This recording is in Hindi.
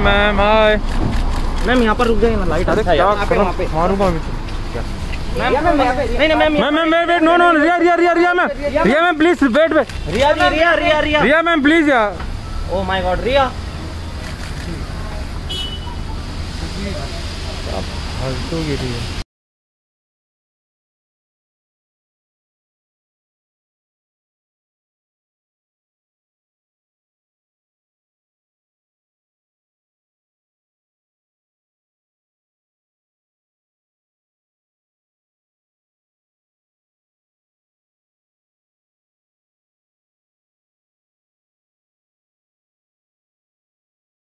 मैम हाय मैम यहाँ पर रुक जाइए लाइट अरे क्या मारूँगा ma'am ma'am ma'am ma'am no no Riya Riya Riya Riya ma'am Riya ma'am please wait wait Riya Riya Riya Riya ma'am please यार ओ माय गॉड रिया। फालतू गिरी थी